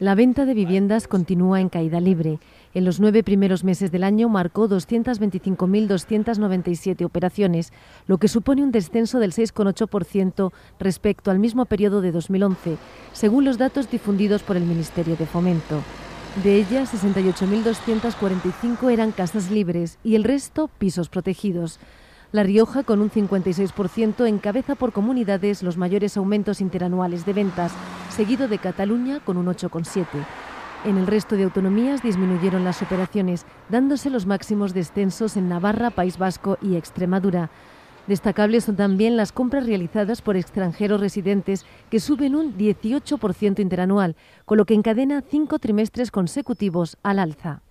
La venta de viviendas continúa en caída libre. En los nueve primeros meses del año marcó 225.297 operaciones, lo que supone un descenso del 6,8% respecto al mismo periodo de 2011, según los datos difundidos por el Ministerio de Fomento. De ellas, 68.245 eran casas libres y el resto pisos protegidos. La Rioja, con un 56%, encabeza por comunidades los mayores aumentos interanuales de ventas, seguido de Cataluña con un 8,7. En el resto de autonomías disminuyeron las operaciones, dándose los máximos descensos en Navarra, País Vasco y Extremadura. Destacables son también las compras realizadas por extranjeros residentes, que suben un 18% interanual, con lo que encadena cinco trimestres consecutivos al alza.